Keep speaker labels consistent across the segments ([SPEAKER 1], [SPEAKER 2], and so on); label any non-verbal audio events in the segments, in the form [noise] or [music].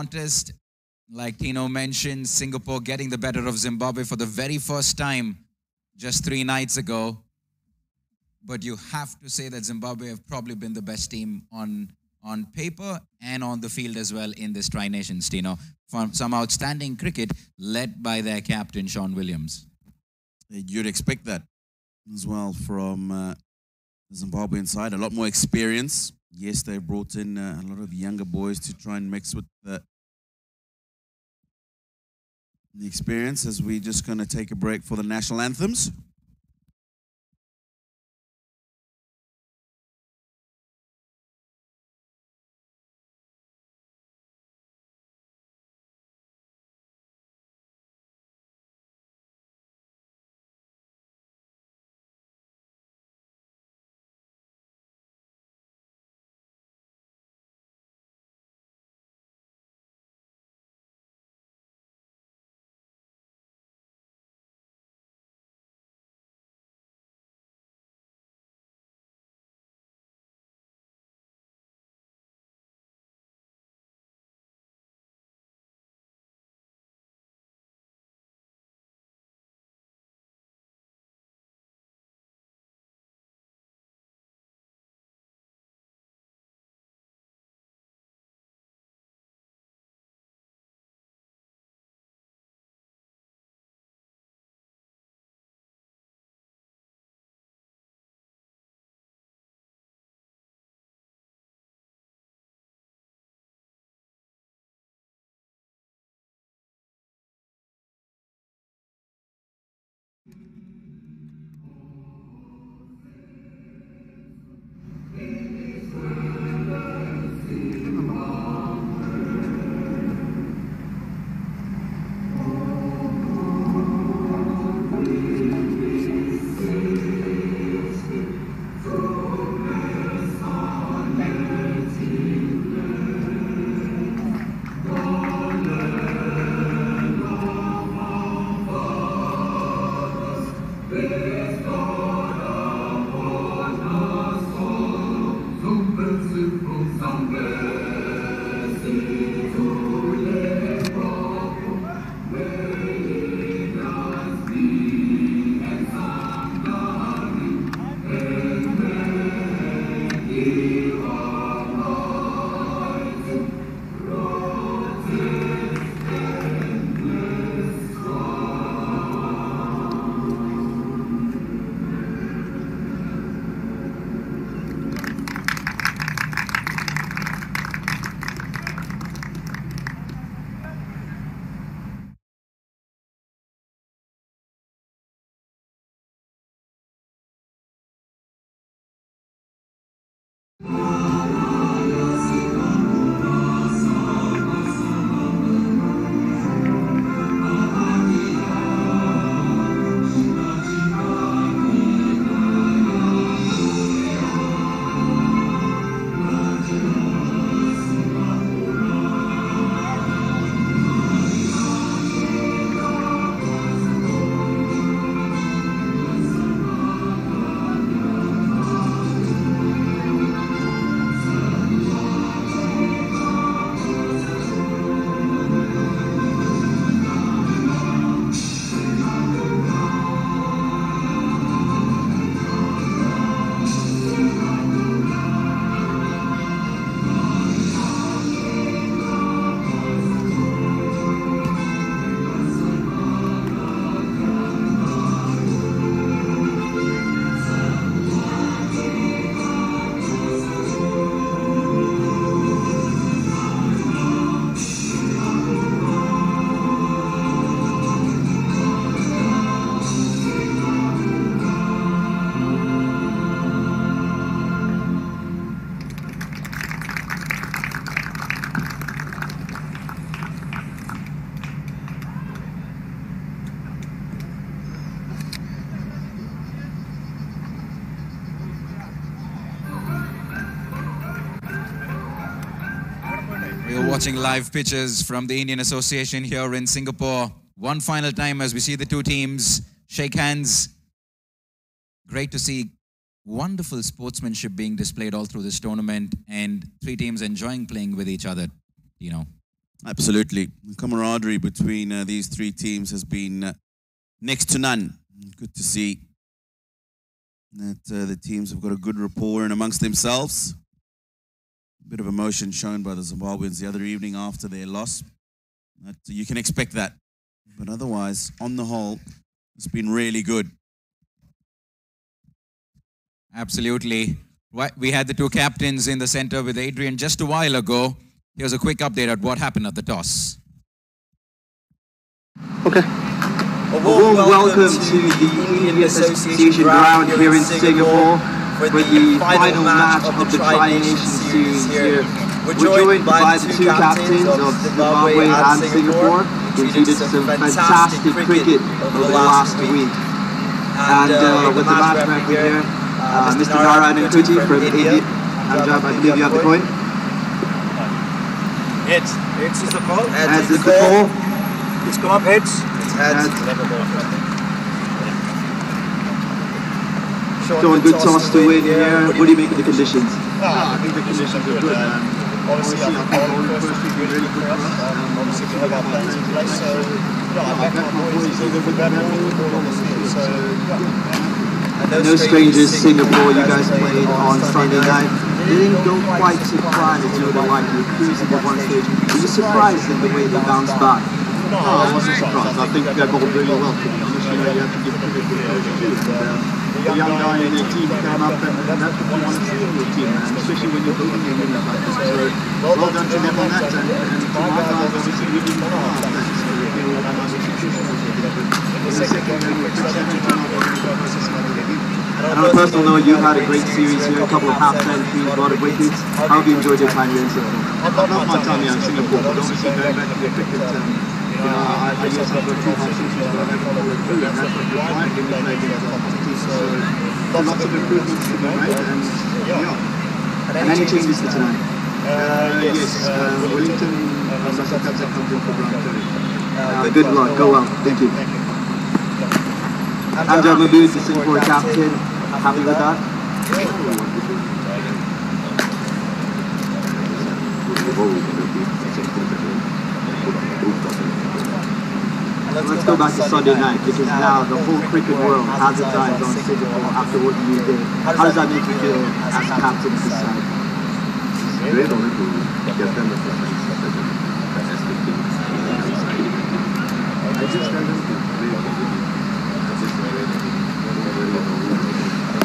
[SPEAKER 1] contest. Like Tino mentioned, Singapore getting the better of Zimbabwe for the very first time just three nights ago. But you have to say that Zimbabwe have probably been the best team on on paper and on the field as well in this Tri Nations, Tino. From some outstanding cricket led by their captain, Sean Williams.
[SPEAKER 2] You'd expect that as well from uh, Zimbabwean side. A lot more experience. Yes, they brought in uh, a lot of younger boys to try and mix with the, the experience as we're just going to take a break for the national anthems.
[SPEAKER 1] We're watching live pitches from the Indian Association here in Singapore. One final time as we see the two teams shake hands. Great to see wonderful sportsmanship being displayed all through this tournament and three teams enjoying playing with each other, you know.
[SPEAKER 2] Absolutely. The camaraderie between uh, these three teams has been uh, next to none. Good to see that uh, the teams have got a good rapport in amongst themselves. A bit of emotion shown by the Zimbabweans the other evening after their loss. But you can expect that. But otherwise, on the whole, it's been really good.
[SPEAKER 1] Absolutely. We had the two captains in the center with Adrian just a while ago. Here's a quick update at what happened at the toss.
[SPEAKER 3] Okay. A warm welcome to the Indian Association ground here in Singapore for the final match of the Tri Nations series here. We're joined by the two captains of Zimbabwe and Singapore who did some fantastic cricket over the last week. And uh, with the match referee here, uh, Mr. Narayan Kuti from India. Amjad, I believe you have the coin.
[SPEAKER 4] Heads. Heads is the call.
[SPEAKER 3] As is the call.
[SPEAKER 4] It's come up heads.
[SPEAKER 3] It's heads.
[SPEAKER 4] Sean,
[SPEAKER 3] Sean, good toss to win here. What do you make of the conditions?
[SPEAKER 4] Ah, I think the conditions are good. Um, obviously, I think bowling first week was really good for us. Um, obviously, we have our plans in place, so yeah, I back my boys either with them or with the ball on the field. So yeah.
[SPEAKER 3] No strangers, Singapore, you guys played on Sunday night. Didn't go quite plan as you would have liked. You were cruising at one stage. Were you surprised at the way they bounced back?
[SPEAKER 4] No, I wasn't surprised. I think they bowled really well. To be honest, you know, you have to give credit to the coach too. The young guy in their team came up, and, that's what you want to see in your team, man. Especially when you're building a unit like this. So well done to them on that. And, and to my guys, obviously, we didn't know our plans. So we feel like nice execution was in the second game, we took seven to not going to another game.
[SPEAKER 3] And on a personal note, you had a great series here, a couple of half centuries, a lot of wickets. How have you enjoyed your time here in Singapore?
[SPEAKER 4] I love my time here in Singapore, but obviously going back to the cricket, um, I, I yes, I've got two half centuries, but I never followed through, and that's what you're trying play against the. So lots of improvements to be made, and.
[SPEAKER 3] And any changes for tonight?
[SPEAKER 4] Yes, in.
[SPEAKER 3] Uh, good luck, go well. Thank you. Amjad Mahboob, the Singapore captain. Happy with that? Let's go back to Sunday night because now the whole cricket world has its eyes on Singapore after what you did. How does that make you feel as captain of the side?
[SPEAKER 5] great honor to get them inside. I just tell them to play positive. I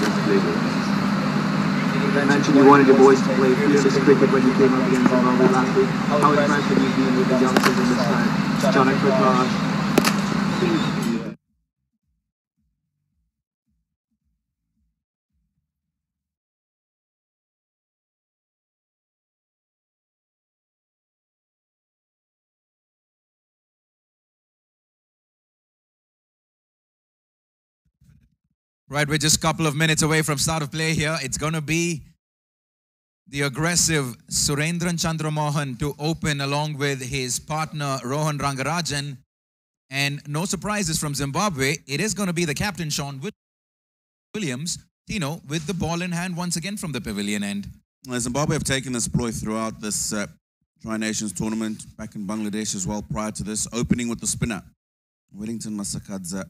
[SPEAKER 5] just play well.
[SPEAKER 3] You mentioned you wanted your boys to play fearless cricket when you came up against Zimbabwe last week. How impressed have you been with the youngsters on this side? Janak
[SPEAKER 1] Right, we're just a couple of minutes away from start of play here. It's going to be the aggressive Surendran Chandramohan to open along with his partner Rohan Rangarajan. And no surprises from Zimbabwe. It is going to be the captain, Sean Williams, you know, with the ball in hand once again from the pavilion end.
[SPEAKER 2] Zimbabwe have taken this ploy throughout this uh, Tri Nations tournament, back in Bangladesh as well prior to this, opening with the spinner. Wellington Masakadza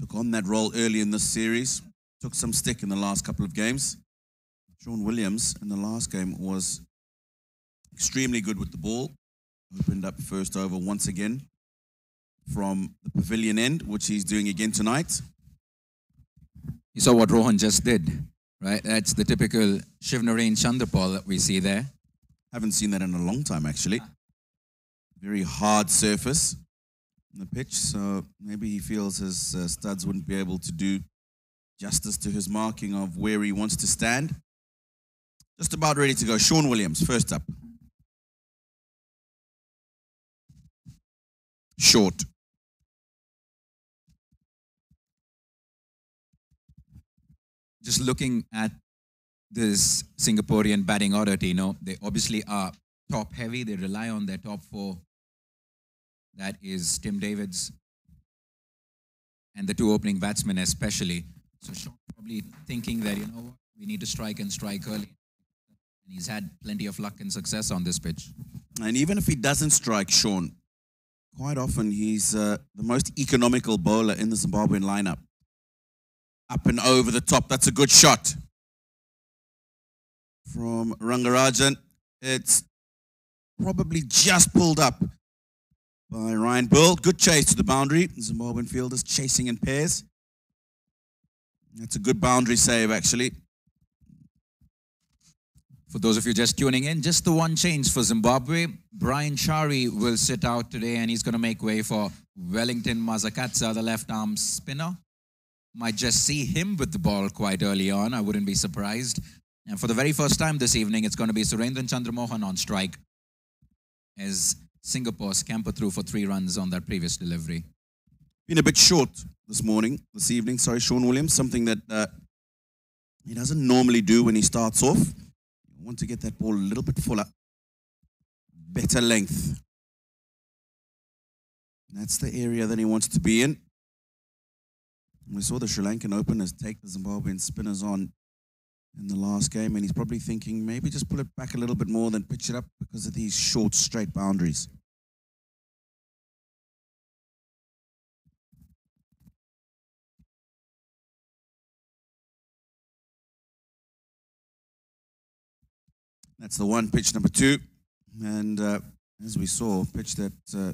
[SPEAKER 2] took on that role early in this series, took some stick in the last couple of games. Sean Williams in the last game was extremely good with the ball, opened up first over once again from the pavilion end, which he's doing again tonight.
[SPEAKER 1] You saw what Rohan just did, right? That's the typical Shivnarine Chanderpaul that we see there.
[SPEAKER 2] Haven't seen that in a long time, actually. Very hard surface the pitch, so maybe he feels his uh, studs wouldn't be able to do justice to his marking of where he wants to stand. Just about ready to go. Sean Williams, first up. Short.
[SPEAKER 1] Just looking at this Singaporean batting order, Tino, they obviously are top heavy. They rely on their top four. That is Tim Davids and the two opening batsmen, especially. So Sean probably thinking that, you know what, we need to strike and strike early And he's had plenty of luck and success on this pitch.
[SPEAKER 2] And even if he doesn't strike Sean, quite often he's uh, the most economical bowler in the Zimbabwean lineup. Up and over the top. That's a good shot from Rangarajan. It's probably just pulled up by Ryan Burl. Good chase to the boundary. Zimbabwean fielders chasing in pairs. That's a good boundary save, actually.
[SPEAKER 1] For those of you just tuning in, just the one change for Zimbabwe. Brian Chari will sit out today and he's going to make way for Wellington Masakadza, the left arm spinner. Might just see him with the ball quite early on. I wouldn't be surprised. And for the very first time this evening, it's going to be Surendran Chandramohan on strike as Singapore scamper through for three runs on that previous delivery.
[SPEAKER 2] Been a bit short this morning, this evening. Sorry, Sean Williams. Something that uh, he doesn't normally do when he starts off. You want to get that ball a little bit fuller, better length. That's the area that he wants to be in. We saw the Sri Lankan openers take the Zimbabwean spinners on in the last game, and he's probably thinking maybe just pull it back a little bit more than pitch it up because of these short, straight boundaries. That's the one, pitch number two. And uh, as we saw, pitch that uh,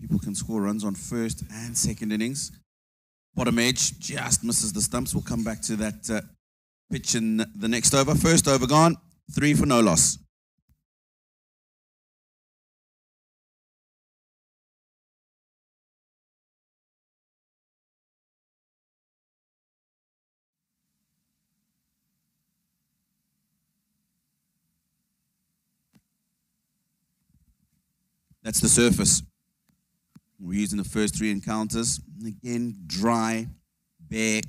[SPEAKER 2] people can score runs on first and second innings. Bottom edge just misses the stumps. We'll come back to that uh, pitch in the next over. First over gone, three for no loss. That's the surface. We're using the first three encounters. Again, dry, bare,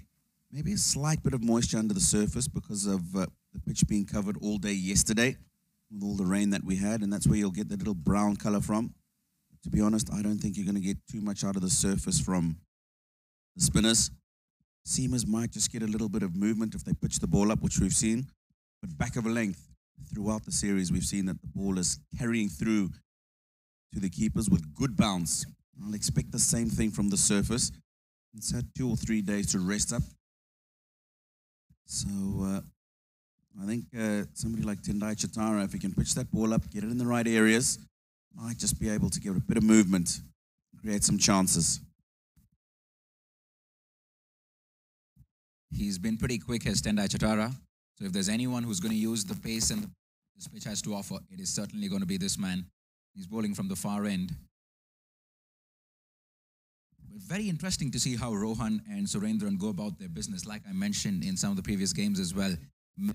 [SPEAKER 2] maybe a slight bit of moisture under the surface because of uh, the pitch being covered all day yesterday with all the rain that we had. And that's where you'll get the little brown color from. To be honest, I don't think you're going to get too much out of the surface from the spinners. Seamers might just get a little bit of movement if they pitch the ball up, which we've seen. But back of a length, throughout the series, we've seen that the ball is carrying through to the keepers with good bounce. I'll expect the same thing from the surface. It's had two or three days to rest up. So uh, I think uh, somebody like Tendai Chatara, if he can pitch that ball up, get it in the right areas, might just be able to give it a bit of movement, create some chances.
[SPEAKER 1] He's been pretty quick as Tendai Chatara. So if there's anyone who's going to use the pace and this pitch has to offer, it is certainly going to be this man. He's bowling from the far end. Very interesting to see how Rohan and Surendran go about their business, like I mentioned in some of the previous games as well. And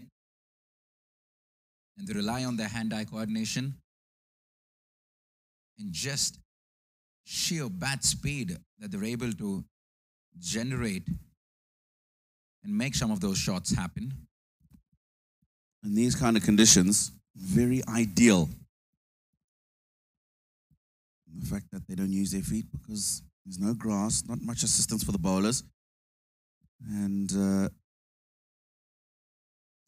[SPEAKER 1] they rely on their hand eye coordination and just sheer bat speed that they're able to generate and make some of those shots happen.
[SPEAKER 2] In these kind of conditions, very ideal. The fact that they don't use their feet because there's no grass, not much assistance for the bowlers. And uh,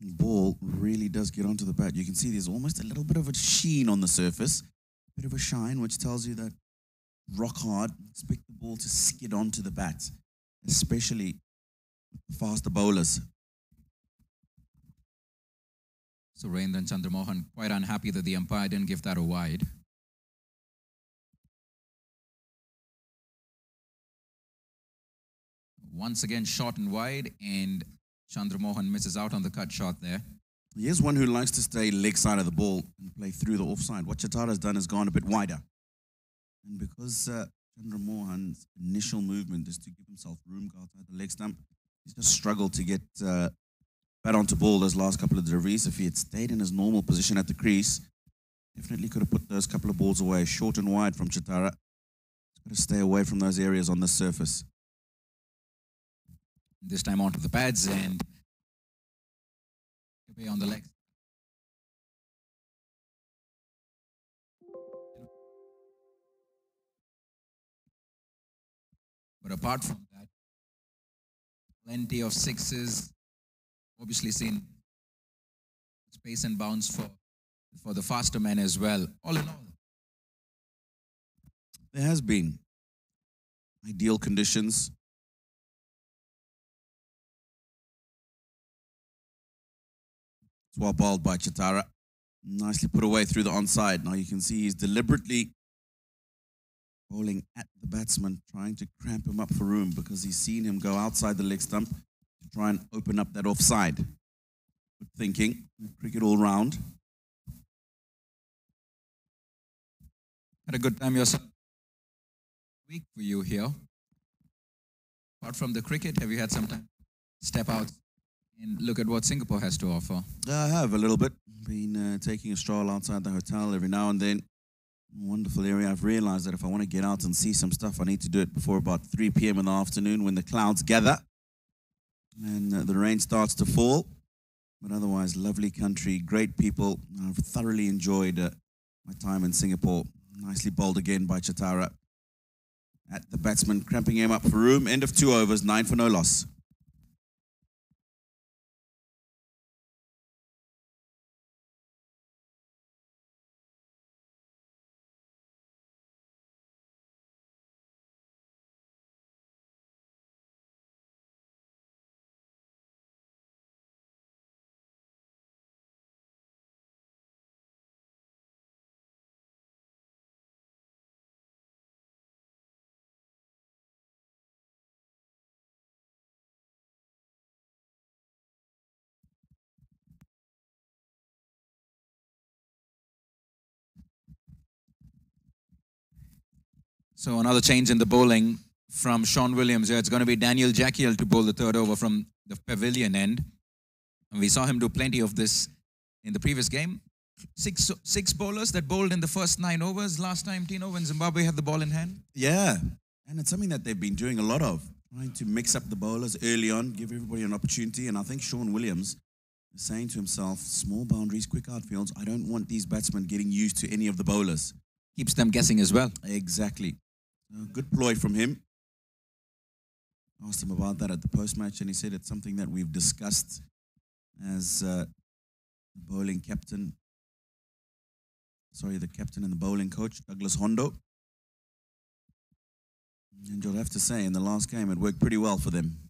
[SPEAKER 2] ball really does get onto the bat. You can see there's almost a little bit of a sheen on the surface, a bit of a shine, which tells you that rock hard, expect the ball to skid onto the bat, especially faster bowlers.
[SPEAKER 1] Surendran Chandramohan quite unhappy that the umpire didn't give that a wide. Once again, short and wide, and Chandramohan misses out on the cut shot there.
[SPEAKER 2] He is one who likes to stay leg side of the ball and play through the offside. What Chatara's done is gone a bit wider. And because uh, Chandramohan's initial movement is to give himself room outside the leg stump, he's just struggled to get uh, onto ball those last couple of deliveries. If he had stayed in his normal position at the crease, definitely could have put those couple of balls away, short and wide from Chatara. He's got to stay away from those areas on the surface.
[SPEAKER 1] This time onto the pads and away on the legs. But apart from that, plenty of sixes. Obviously, seen space and bounce for, for the faster men as well. All in all,
[SPEAKER 2] There has been ideal conditions. Swap by Chatara. Nicely put away through the onside. Now you can see he's deliberately bowling at the batsman, trying to cramp him up for room because he's seen him go outside the leg stump to try and open up that offside. Good thinking. Cricket all round.
[SPEAKER 1] had a good time yourself. Week for you here. Apart from the cricket, have you had some time? Step out and look at what Singapore has to offer.
[SPEAKER 2] I have a little bit. Been uh, taking a stroll outside the hotel every now and then. Wonderful area. I've realized that if I want to get out and see some stuff, I need to do it before about 3 p.m. in the afternoon when the clouds gather and uh, the rain starts to fall. But otherwise, lovely country, great people. I've thoroughly enjoyed uh, my time in Singapore. Nicely bowled again by Chatara. At the batsman, cramping him up for room. End of two overs, nine for no loss.
[SPEAKER 1] So another change in the bowling from Sean Williams here. It's going to be Daniel Jakiel to bowl the third over from the pavilion end. And we saw him do plenty of this in the previous game. Six six bowlers that bowled in the first nine overs last time, Tino, when Zimbabwe had the ball in hand.
[SPEAKER 2] Yeah, and it's something that they've been doing a lot of, trying to mix up the bowlers early on, give everybody an opportunity. And I think Sean Williams is saying to himself, small boundaries, quick outfields. I don't want these batsmen getting used to any of the bowlers.
[SPEAKER 1] Keeps them guessing as well.
[SPEAKER 2] Exactly. Good ploy from him. Asked him about that at the post match, and he said it's something that we've discussed as uh, the bowling captain. Sorry, the captain and the bowling coach, Douglas Hondo. And you'll have to say, in the last game, it worked pretty well for them.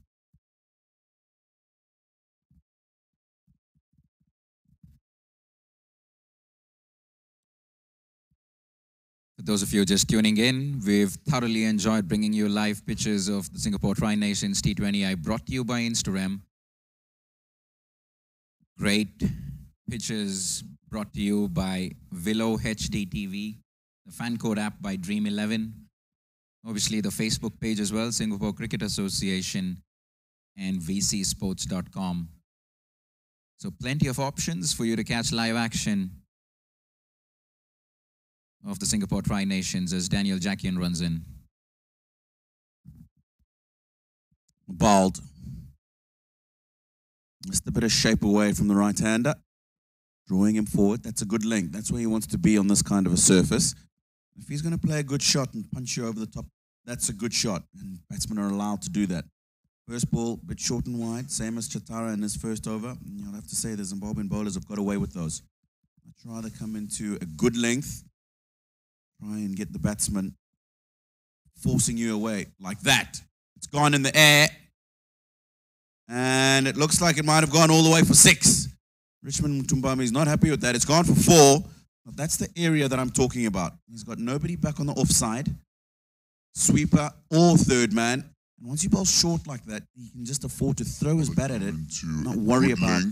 [SPEAKER 1] Those of you just tuning in, we've thoroughly enjoyed bringing you live pictures of the Singapore Tri Nations T20. I brought to you by Instagram. Great pictures brought to you by Willow HD TV, the fan code app by Dream 11, obviously the Facebook page as well, Singapore Cricket Association, and vcsports.com. So, plenty of options for you to catch live action of the Singapore Tri Nations as Daniel Jakiel runs in.
[SPEAKER 2] Bald. Just a bit of shape away from the right hander. Drawing him forward. That's a good length. That's where he wants to be on this kind of a surface. If he's going to play a good shot and punch you over the top, that's a good shot. And batsmen are allowed to do that. First ball, bit short and wide, same as Chatara in his first over. And I'll have to say the Zimbabwean bowlers have got away with those. I'd rather come into a good length, try and get the batsman forcing you away like that. It's gone in the air. And it looks like it might have gone all the way for six. Richmond Mutumbami is not happy with that. It's gone for four. But that's the area that I'm talking about. He's got nobody back on the offside, sweeper or third man. And once you bowl short like that, he can just afford to throw his bat at it, not worry about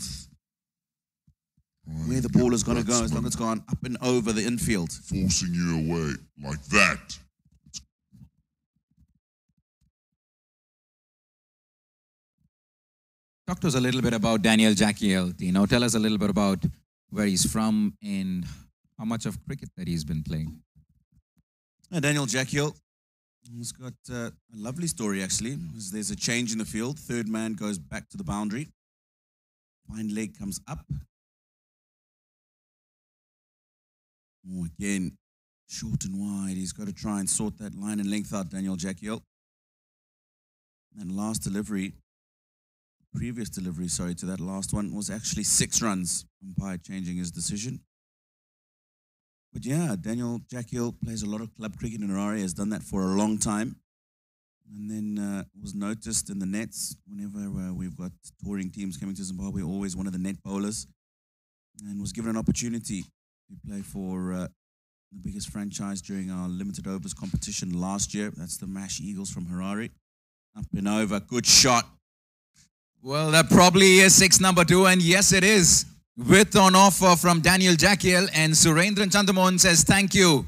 [SPEAKER 2] where the ball is going to go as long as it's gone up and over the infield.
[SPEAKER 6] forcing you away like that.
[SPEAKER 1] Talk to us a little bit about Daniel Jakiel. You know, tell us a little bit about where he's from and how much of cricket that he's been playing.
[SPEAKER 2] Uh, Daniel Jakiel has got uh, a lovely story actually. There's a change in the field. Third man goes back to the boundary. Fine leg comes up. Again, short and wide. He's got to try and sort that line and length out, Daniel Jakiel. And last delivery, previous delivery, sorry, to that last one was actually six runs. Umpire changing his decision. But yeah, Daniel Jakiel plays a lot of club cricket in Harare, has done that for a long time. And then uh, was noticed in the nets whenever uh, we've got touring teams coming to Zimbabwe, always one of the net bowlers, and was given an opportunity to play for uh, the biggest franchise during our limited overs competition last year. That's the Mash Eagles from Harare. Up and over, good shot.
[SPEAKER 1] Well, that probably is six number two, and yes, it is. With on offer from Daniel Jakiel, and Surendran Chandramohan says thank you.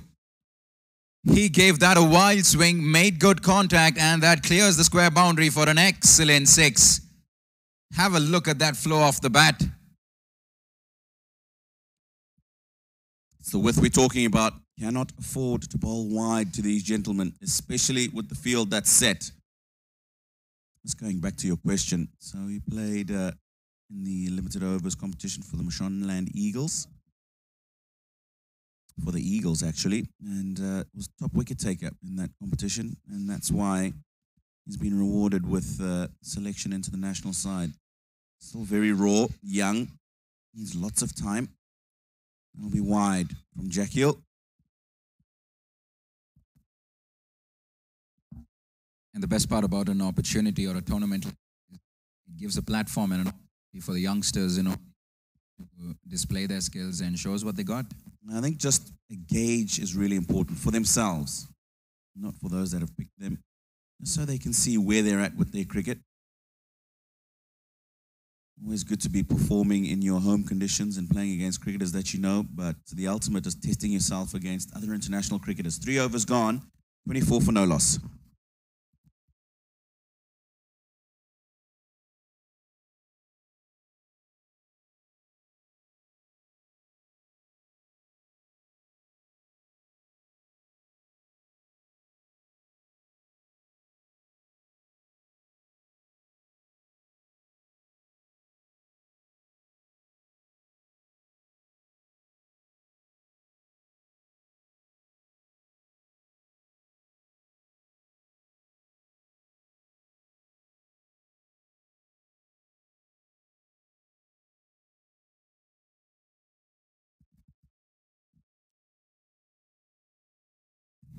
[SPEAKER 1] He gave that a wild swing, made good contact, and that clears the square boundary for an excellent six. Have a look at that flow off the bat.
[SPEAKER 2] It's with we're talking about. Cannot afford to bowl wide to these gentlemen, especially with the field that's set. Just going back to your question. So he played uh, in the limited overs competition for the Mashonaland Eagles. For the Eagles, actually, and uh, was top wicket taker in that competition, and that's why he's been rewarded with uh, selection into the national side. Still very raw, young, needs lots of time. It'll be wide from Jakiel.
[SPEAKER 1] And the best part about an opportunity or a tournament, it gives a platform and an opportunity for the youngsters, you know, to display their skills and shows what they got.
[SPEAKER 2] I think just a gauge is really important for themselves, not for those that have picked them, so they can see where they're at with their cricket. Always good to be performing in your home conditions and playing against cricketers that you know, but the ultimate is testing yourself against other international cricketers. Three overs gone, 24 for no loss.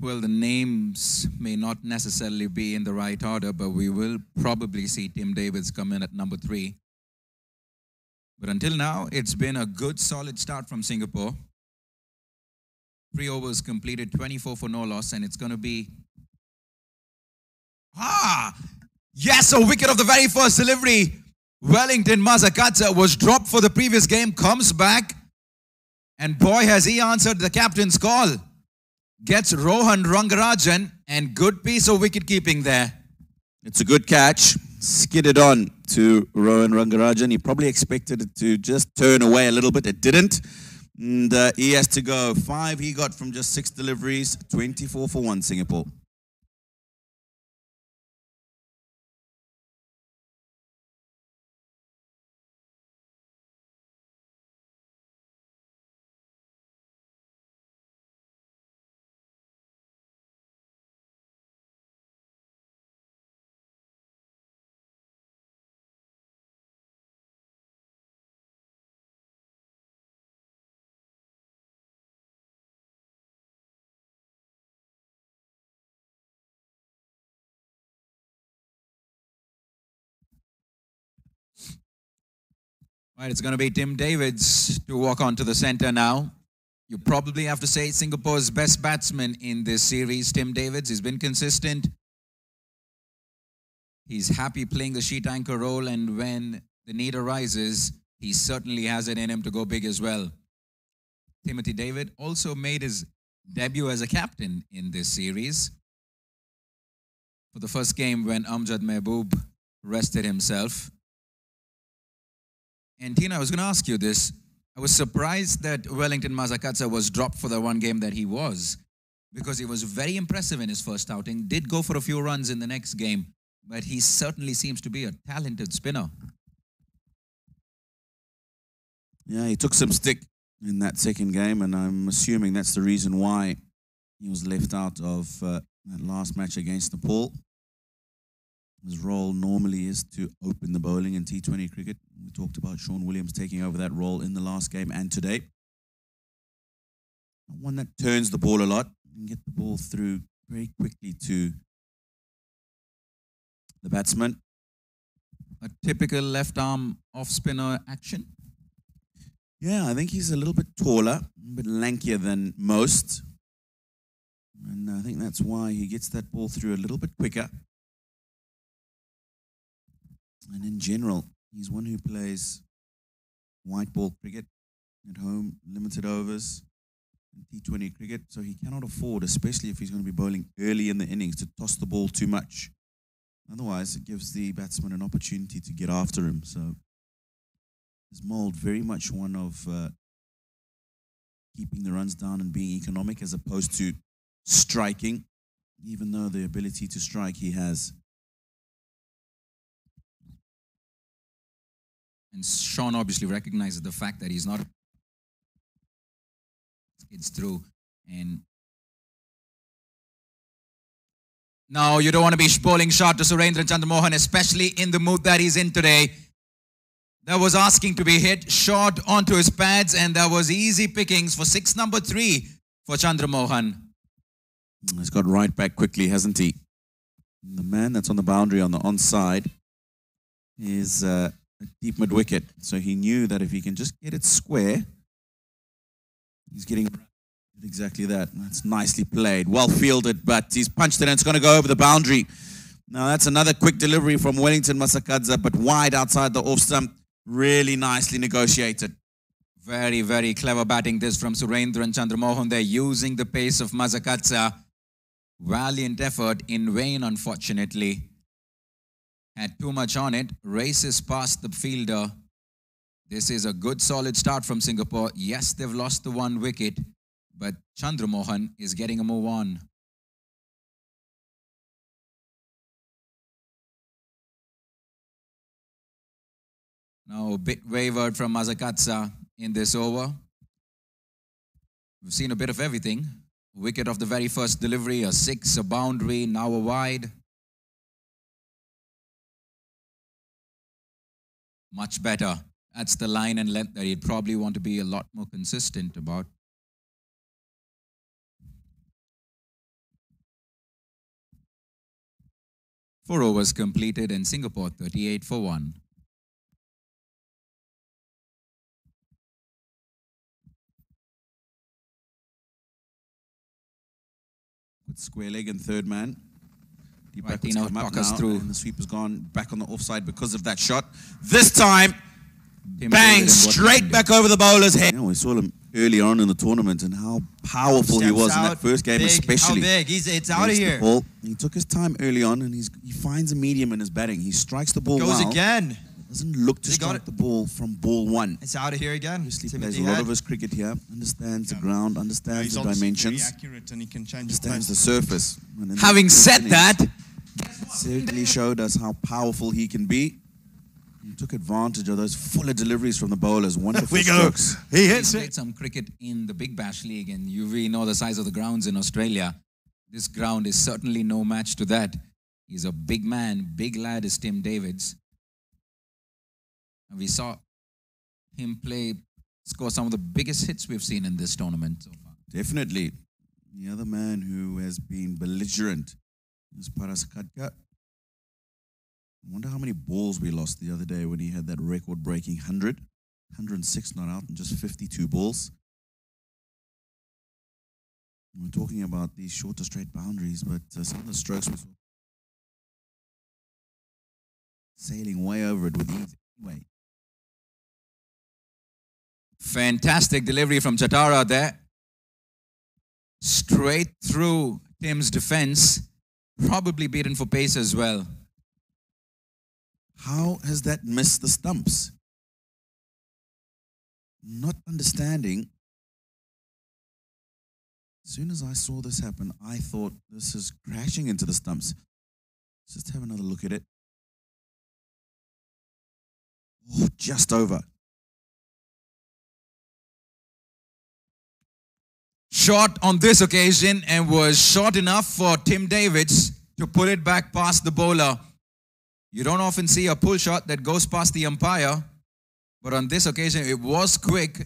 [SPEAKER 1] Well, the names may not necessarily be in the right order, but we will probably see Tim Davids come in at number three. But until now, it's been a good, solid start from Singapore. Three overs completed, 24 for no loss, and it's going to be. Ah! Yes, a wicket of the very first delivery. Wellington Masakadza was dropped for the previous game, comes back, and boy, has he answered the captain's call gets Rohan Rangarajan and good piece of wicket keeping there.
[SPEAKER 2] It's a good catch. Skidded on to Rohan Rangarajan. He probably expected it to just turn away a little bit. It didn't. And uh, he has to go. Five he got from just six deliveries, 24 for one, Singapore.
[SPEAKER 1] It's going to be Tim Davids to walk onto the center now. You probably have to say Singapore's best batsman in this series, Tim Davids. He's been consistent. He's happy playing the sheet anchor role, and when the need arises, he certainly has it in him to go big as well. Timothy David also made his debut as a captain in this series. For the first game when Amjad Mahboob rested himself. And Tino, I was going to ask you this. I was surprised that Wellington Masakadza was dropped for the one game that he was because he was very impressive in his first outing, did go for a few runs in the next game, but he certainly seems to be a talented spinner.
[SPEAKER 2] Yeah, he took some stick in that second game, and I'm assuming that's the reason why he was left out of uh, that last match against Nepal. His role normally is to open the bowling in T20 cricket. We talked about Sean Williams taking over that role in the last game and today. One that turns the ball a lot and get the ball through very quickly to the batsman.
[SPEAKER 1] A typical left arm off spinner action.
[SPEAKER 2] Yeah, I think he's a little bit taller, a bit lankier than most. And I think that's why he gets that ball through a little bit quicker. And in general, he's one who plays white ball cricket at home, limited overs, and T20 cricket. So he cannot afford, especially if he's going to be bowling early in the innings, to toss the ball too much. Otherwise, it gives the batsman an opportunity to get after him. So his mold very much one of uh, keeping the runs down and being economic as opposed to striking, even though the ability to strike he has.
[SPEAKER 1] And Sean obviously recognizes the fact that he's not it's through and now you don't want to be bowling short to Surendra Chandramohan, especially in the mood that he's in today. That was asking to be hit short onto his pads, and that was easy pickings for six number three for Chandramohan.
[SPEAKER 2] He's got right back quickly, hasn't he? The man that's on the boundary on the onside is uh, deep mid wicket. So he knew that if he can just get it square, he's getting exactly that. That's nicely played. Well fielded, but he's punched it and it's going to go over the boundary. Now that's another quick delivery from Wellington Masakadza, but wide outside the off stump. Really nicely negotiated.
[SPEAKER 1] Very, very clever batting this from Surendra and Chandramohan. They're using the pace of Masakadza. Valiant effort in vain, unfortunately. Had too much on it. Races past the fielder. This is a good solid start from Singapore. Yes, they've lost the one wicket, but Chandramohan is getting a move on. Now a bit wavered from Masakadza in this over. We've seen a bit of everything. Wicket of the very first delivery, a six, a boundary, now a wide. Much better. That's the line and length that he'd probably want to be a lot more consistent about. Four overs completed in Singapore, 38 for 1.
[SPEAKER 2] With square leg and third man. Deep
[SPEAKER 1] Right,
[SPEAKER 2] backwards
[SPEAKER 1] Tino,
[SPEAKER 2] come up
[SPEAKER 1] us through.
[SPEAKER 2] And the sweeper's gone back on the offside because of that shot. This time,
[SPEAKER 1] Tim
[SPEAKER 2] bang,
[SPEAKER 1] David and what he
[SPEAKER 2] straight back over the bowler's head. Yeah, we saw him early on in the tournament and how powerful he was in that first game,
[SPEAKER 7] big,
[SPEAKER 2] especially.
[SPEAKER 7] How big? He's, it's out of here.
[SPEAKER 2] He took his time early on and he's, he finds a medium in his batting. He strikes the ball
[SPEAKER 7] Goes
[SPEAKER 2] well.
[SPEAKER 7] again.
[SPEAKER 2] Doesn't look to
[SPEAKER 7] He got it.
[SPEAKER 2] the ball from ball one.
[SPEAKER 7] It's out of here again.
[SPEAKER 2] Obviously plays a lot
[SPEAKER 7] Head.
[SPEAKER 2] of his cricket here. Understands the ground, understands
[SPEAKER 8] he's
[SPEAKER 2] the dimensions,
[SPEAKER 8] accurate and he can change
[SPEAKER 2] understands the surface.
[SPEAKER 1] Having
[SPEAKER 2] that
[SPEAKER 1] said that,
[SPEAKER 2] certainly showed us how powerful he can be. He took advantage of those fuller deliveries from the bowlers. [laughs] Wonderful
[SPEAKER 8] we go.
[SPEAKER 2] strokes.
[SPEAKER 8] He
[SPEAKER 1] He's
[SPEAKER 8] hits
[SPEAKER 1] played
[SPEAKER 8] it.
[SPEAKER 1] some cricket in the Big Bash League, and you really know the size of the grounds in Australia. This ground is certainly no match to that. He's a big man, big lad is Tim Davids. And we saw him play, score some of the biggest hits we've seen in this tournament so far.
[SPEAKER 2] Definitely. The other man who has been belligerent is Paras. I wonder how many balls we lost the other day when he had that record breaking 100. 106 not out and just 52 balls. We're talking about these shorter straight boundaries, but uh, some of the strokes were sailing way over it with ease. Anyway,
[SPEAKER 1] Fantastic delivery from Chatara there. Straight through Tim's defense. Probably beaten for pace as well.
[SPEAKER 2] How has that missed the stumps? Not understanding. As soon as I saw this happen, I thought this is crashing into the stumps. Let's just have another look at it. Oh, just over.
[SPEAKER 1] Short on this occasion and was short enough for Tim Davids to put it back past the bowler. You don't often see a pull shot that goes past the umpire, but on this occasion it was quick.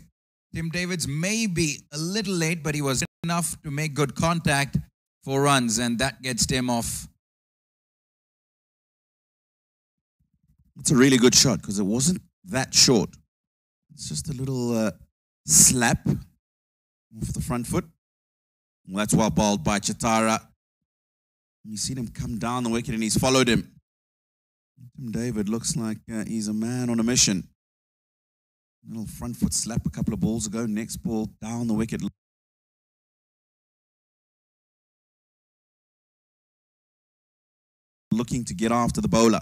[SPEAKER 1] Tim Davids may be a little late, but he was enough to make good contact for runs, and that gets Tim off.
[SPEAKER 2] It's a really good shot because it wasn't that short. It's just a little uh, slap off the front foot. That's well bowled by Chatara. You seen him come down the wicket and he's followed him. David looks like uh, he's a man on a mission. Little front foot slap a couple of balls ago. Next ball down the wicket. Looking to get after the bowler.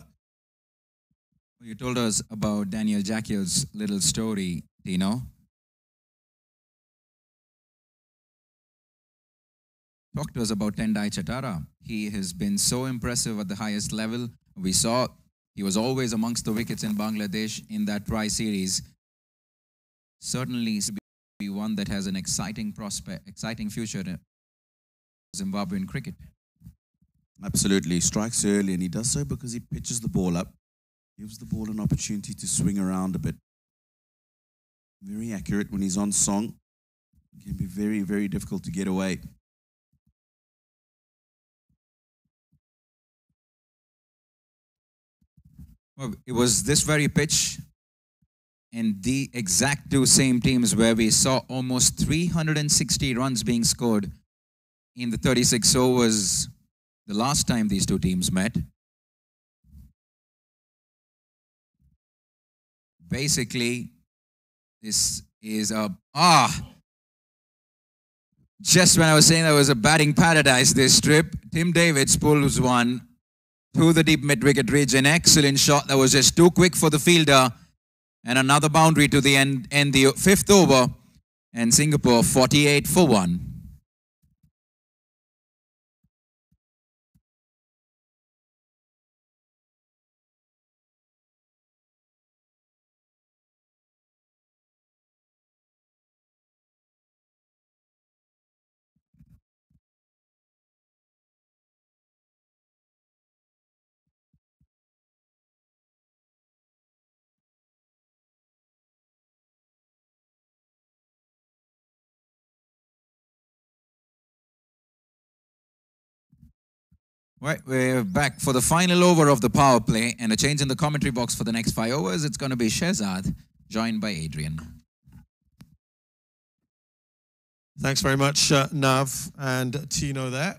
[SPEAKER 1] You told us about Daniel Jakiel's little story, Tino. Talk to us about Tendai Chatara. He has been so impressive at the highest level. We saw he was always amongst the wickets in Bangladesh in that tri series. Certainly be one that has an exciting prospect, exciting future in Zimbabwean cricket.
[SPEAKER 2] Absolutely. He Strikes early and he does so because he pitches the ball up, gives the ball an opportunity to swing around a bit. Very accurate when he's on song. It can be very, very difficult to get away.
[SPEAKER 1] Well, it was this very pitch and the exact two same teams where we saw almost 360 runs being scored in the 36 overs the last time these two teams met. Basically, this is a ah. Just when I was saying that was a batting paradise this trip, Tim Davids pulls one through the deep mid-wicket an Excellent shot that was just too quick for the fielder. And another boundary to the end, end the fifth over. And Singapore 48 for 1. Right, we're back for the final over of the power play and a change in the commentary box for the next five overs. It's going to be Shehzad, joined by Adrian.
[SPEAKER 7] Thanks very much, uh, Nav and Tino there.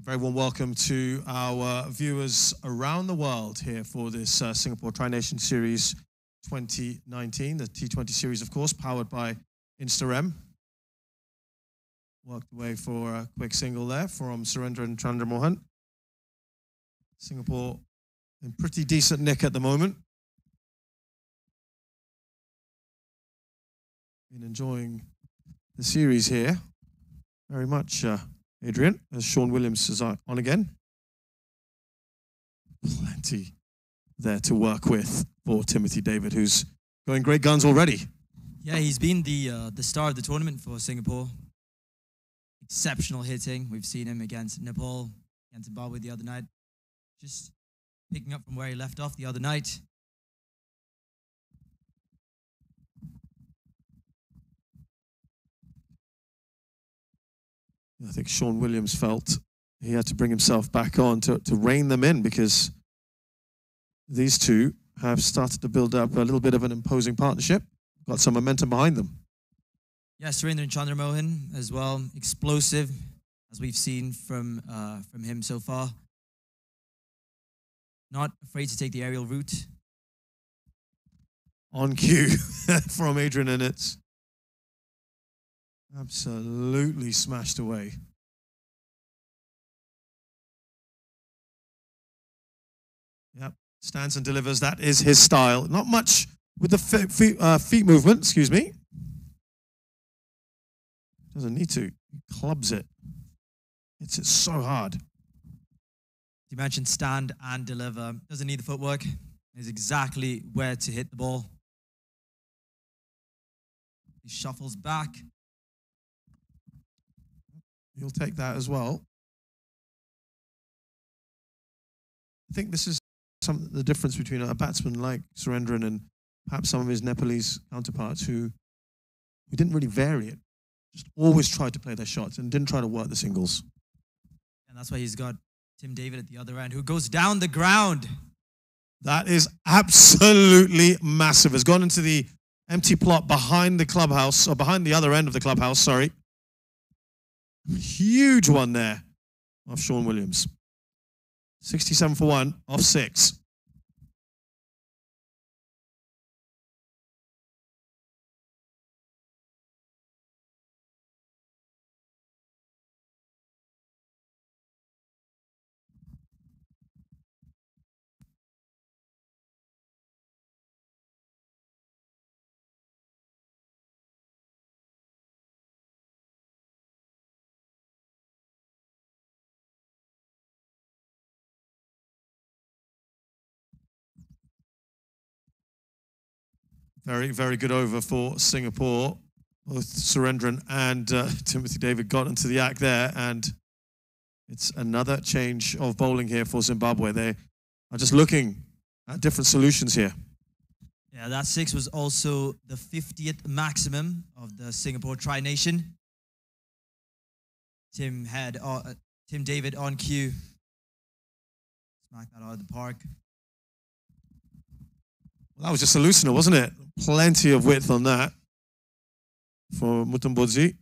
[SPEAKER 7] A very warm welcome to our viewers around the world here for this uh, Singapore Tri-Nation Series 2019, the T20 series, of course, powered by InstaRem. Worked away for a quick single there from Surendran Chandramohan. Singapore in pretty decent nick at the moment. Been enjoying the series here very much, uh, Adrian, as Sean Williams is on again. Plenty there to work with for Timothy David, who's going great guns already.
[SPEAKER 8] Yeah, he's been the uh, the star of the tournament for Singapore. Exceptional hitting. We've seen him against Nepal, against Zimbabwe the other night just picking up from where he left off the other night.
[SPEAKER 7] I think Sean Williams felt he had to bring himself back on to, to rein them in because these two have started to build up a little bit of an imposing partnership, got some momentum behind them.
[SPEAKER 8] Yeah, Surendran Chandramohan as well, explosive as we've seen from uh, from him so far not afraid to take the aerial route.
[SPEAKER 7] On cue [laughs] from Adrian, and it's absolutely smashed away. Yep, stands and delivers. That is his style. Not much with the feet, uh, feet movement, excuse me. Doesn't need to. He clubs it. It's it so hard.
[SPEAKER 8] You mentioned stand and deliver. Doesn't need the footwork. Knows exactly where to hit the ball. He shuffles back.
[SPEAKER 7] He'll take that as well. I think this is some the difference between a batsman like Surendran and perhaps some of his Nepalese counterparts who who didn't really vary it, just always tried to play their shots and didn't try to work the singles.
[SPEAKER 8] And that's why he's got Tim David at the other end, who goes down the ground.
[SPEAKER 7] That is absolutely massive. Has gone into the empty plot behind the clubhouse, or behind the other end of the clubhouse, sorry. Huge one there of Sean Williams. 67 for one, off six. Very, very good over for Singapore. Both Surendran and uh, [laughs] Timothy David got into the act there, and it's another change of bowling here for Zimbabwe. They are just looking at different solutions here.
[SPEAKER 8] Yeah, that six was also the 50th maximum of the Singapore Tri Nation. Tim had uh, Tim David on cue. Smack that out of the park.
[SPEAKER 7] Well, that was just a loosener, wasn't it? Plenty of width on that for Mutombodzi.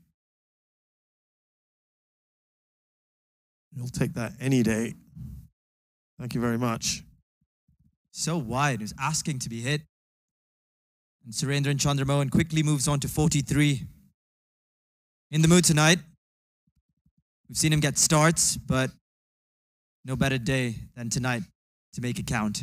[SPEAKER 7] You'll take that any day. Thank you very much.
[SPEAKER 8] So wide, was asking to be hit. And Surendran Chandramohan quickly moves on to 43. In the mood tonight. We've seen him get starts, but no better day than tonight to make it count.